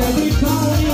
Everybody.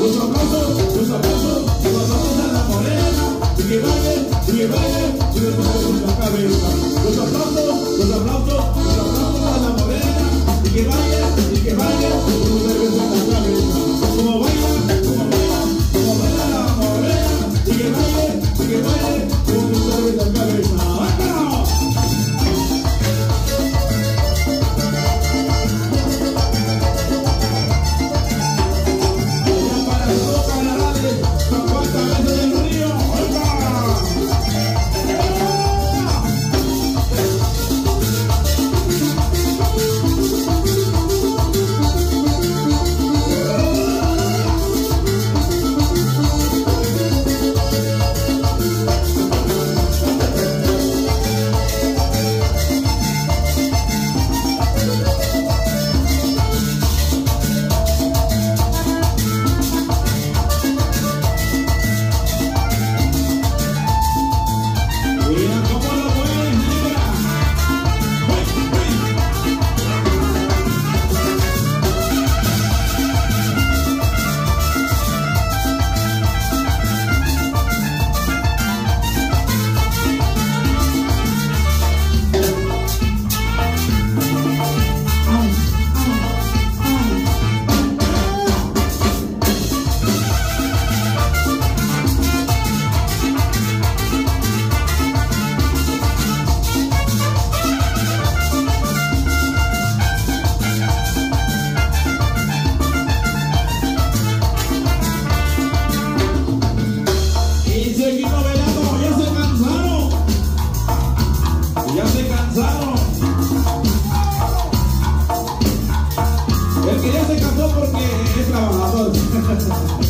Los aplausos, los aplausos, los a la que baile, que. que ya se casó porque es trabajador.